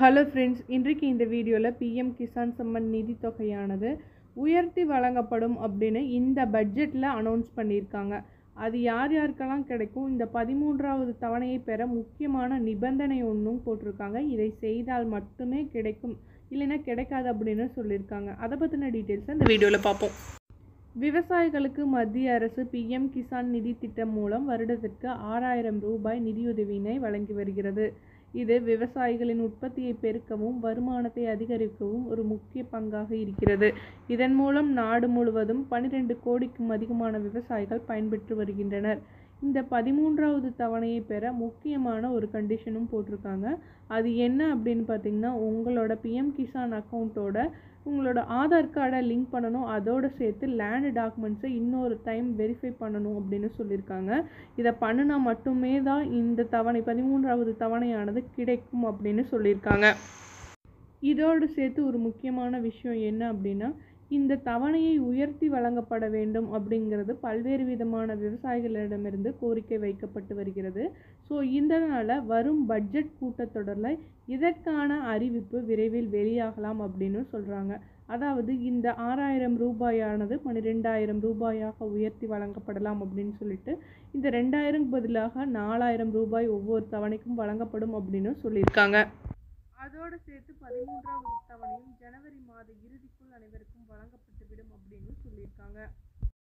Hello friends இன்றைக்கு இந்த வீடியோவில் பிஎம் கிசான் சம்மன் நிதி தொகையானது உயர்த்தி வழங்கப்படும் அப்படின்னு இந்த பட்ஜெட்டில் அனௌன்ஸ் பண்ணியிருக்காங்க. அது யார் யாருக்கெல்லாம் கிடைக்கும்? இந்த பதிமூன்றாவது தவணையை பெற முக்கியமான நிபந்தனை ஒன்றும் போட்டிருக்காங்க. இதை செய்தால் மட்டுமே கிடைக்கும். இல்லைன்னா கிடைக்காது அப்படின்னு சொல்லியிருக்காங்க. அதை பற்றின டீட்டெயில்ஸை இந்த வீடியோவில் பார்ப்போம் விவசாயிகளுக்கு மத்திய அரசு பிஎம் கிசான் நிதி திட்டம் மூலம் வருடத்திற்கு ஆறாயிரம் ரூபாய் நிதியுதவியினை வழங்கி வருகிறது. இது விவசாயிகளின் உற்பத்தியை பெருக்கவும் வருமானத்தை அதிகரிக்கவும் ஒரு முக்கிய பங்காக இருக்கிறது. இதன் மூலம் நாடு முழுவதும் பனிரெண்டு கோடிக்கும் அதிகமான விவசாயிகள் பயன்பெற்று வருகின்றனர். இந்த பதிமூன்றாவது தவணையை பெற முக்கியமான ஒரு கண்டிஷனும் போட்டிருக்காங்க. அது என்ன அப்படின்னு பார்த்தீங்கன்னா உங்களோட பிஎம் கிசான் அக்கௌண்ட்டோட உங்களோட ஆதார் கார்டை லிங்க் பண்ணணும். அதோடு சேர்த்து லேண்டு டாக்குமெண்ட்ஸை இன்னொரு டைம் வெரிஃபை பண்ணணும் அப்படின்னு சொல்லியிருக்காங்க. இதை பண்ணினா மட்டுமே தான் இந்த தவணை பதிமூன்றாவது தவணையானது கிடைக்கும் அப்படின்னு சொல்லியிருக்காங்க. இதோடு சேர்த்து ஒரு முக்கியமான விஷயம் என்ன அப்படின்னா இந்த தவணையை உயர்த்தி வழங்கப்பட வேண்டும் அப்படிங்கிறது பல்வேறு விதமான விவசாயிகளிடமிருந்து கோரிக்கை வைக்கப்பட்டு வருகிறது. ஸோ இதனால் வரும் பட்ஜெட் கூட்டத்தொடரில் இதற்கான அறிவிப்பு விரைவில் வெளியாகலாம் அப்படின்னு சொல்கிறாங்க அதாவது இந்த ஆறாயிரம் ரூபாயானது பன்னிரெண்டாயிரம் ரூபாயாக உயர்த்தி வழங்கப்படலாம் அப்படின்னு சொல்லிட்டு இந்த ரெண்டாயிரம் பதிலாக நாலாயிரம் ரூபாய் ஒவ்வொரு தவணைக்கும் வழங்கப்படும் அப்படின்னு சொல்லியிருக்காங்க. அதோடு சேர்த்து பதிமூன்றாவது தவணையும் ஜனவரி மாத இறுதிக்குள் அனைவருக்கும் வழங்கப்பட்டுவிடும் அப்படின்னு சொல்லியிருக்காங்க.